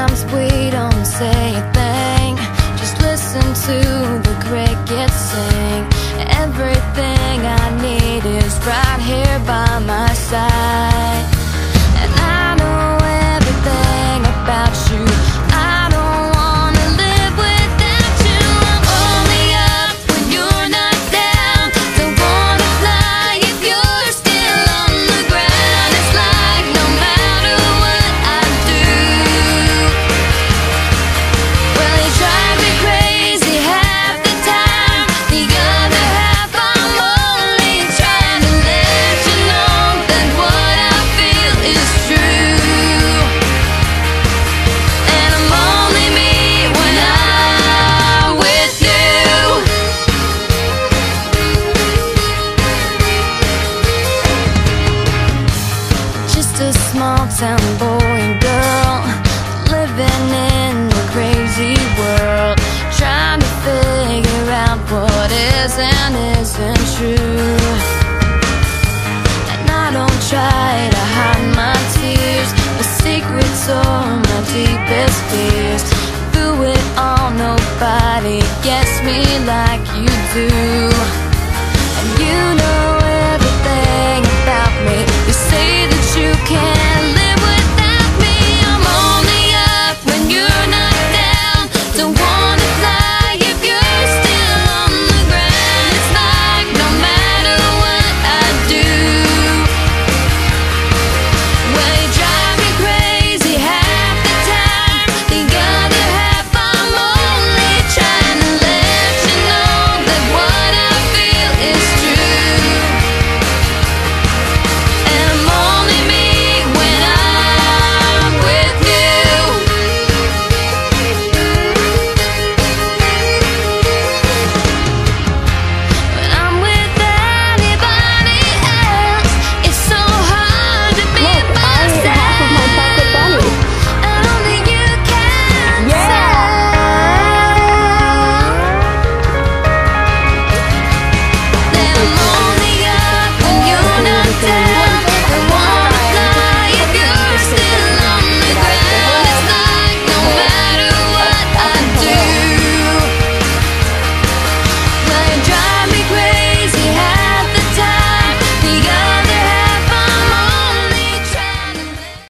Sometimes we don't say a thing, just listen to the crickets sing. Everything I need is right here by my side. A small town boy and girl living in a crazy world, trying to figure out what is and isn't true. And I don't try to hide my tears, the secrets are my deepest fears. Through it all, nobody gets me like you do.